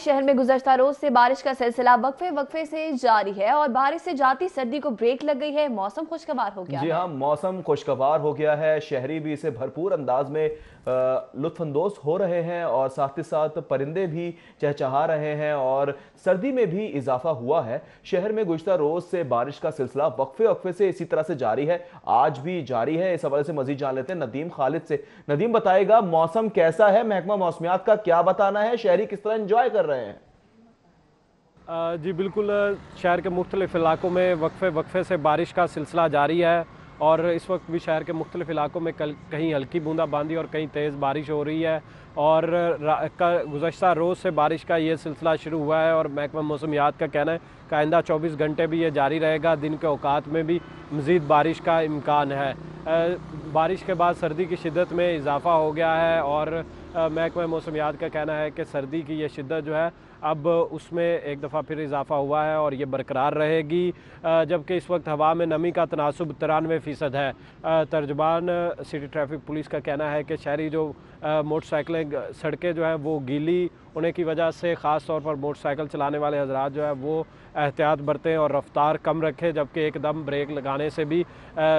شہر میں گزشتہ روز سے بارش کا سلسلہ وقفے وقفے سے جاری ہے اور بارش سے جاتی سردی کو بریک لگ گئی ہے موسم خوشگوار ہو گیا جی ہاں موسم خوشگوار ہو گیا ہے۔ شہری بھی اسے بھرپور انداز میں لطف اندوز ہو رہے ہیں اور ساتھ ہی ساتھ پرندے بھی چہچہا رہے ہیں اور سردی میں بھی اضافہ ہوا ہے۔ شہر میں گزشتہ روز سے بارش کا سلسلہ وقفے وقفے سے اسی طرح سے جاری ہے۔ آج بھی جاری ہے۔ اس حوالے سے مزید جان لیتے ہیں ندیم خالد سے۔ ندیم بتائے گا موسم کیسا ہے؟ محکمہ موسمیات کا کیا بتانا ہے؟ شہری کس طرح انجوائے کر رہے ہیں؟ جی بالکل، شہر کے مختلف علاقوں میں وقفے وقفے سے بارش کا سلسلہ جاری ہے اور اس وقت بھی شہر کے مختلف علاقوں میں کہیں ہلکی بوندا باندھی اور کہیں تیز بارش ہو رہی ہے اور گزشتہ روز سے بارش کا یہ سلسلہ شروع ہوا ہے اور محکمہ موسمیات کا کہنا ہے کہ آئندہ چوبیس گھنٹے بھی یہ جاری رہے گا، دن کے اوقات میں بھی مزید بارش کا امکان ہے۔ بارش کے بعد سردی کی شدت میں اضافہ ہو گیا ہے اور محکمہ موسمیات کا کہنا ہے کہ سردی کی یہ شدت جو ہے اب اس میں ایک دفعہ پھر اضافہ ہوا ہے اور یہ برقرار رہے گی۔ جبکہ اس وقت ہوا میں نمی کا تناسب ترانوے فیصد ہے۔ ترجمان سٹی ٹریفک پولیس کا کہنا ہے کہ شہری جو موٹر سائیکلیں، سڑکیں جو ہیں وہ گیلی ہونے کی وجہ سے خاص طور پر موٹر سائیکل چلانے والے حضرات جو ہے وہ احتیاط برتیں اور رفتار کم رکھیں جبکہ ایک دم بریک لگانے سے بھی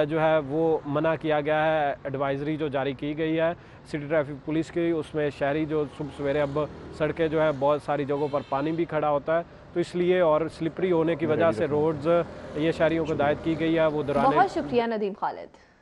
جو ہے وہ منع کیا گیا ہے۔ ایڈوائزری جو جاری کی گئی ہے سٹی ٹریفک پولیس کی اس میں شہری جو صبح سویرے اب سڑکیں جو ہے بہت ساری جگہوں پر پانی بھی کھڑا ہوتا ہے۔ تو اس لیے اور سلپری ہونے کی وجہ سے روڈز یہ شہریوں کو دائت کی گئی ہے وہ درانے بہت شکریہ ندیم خالد۔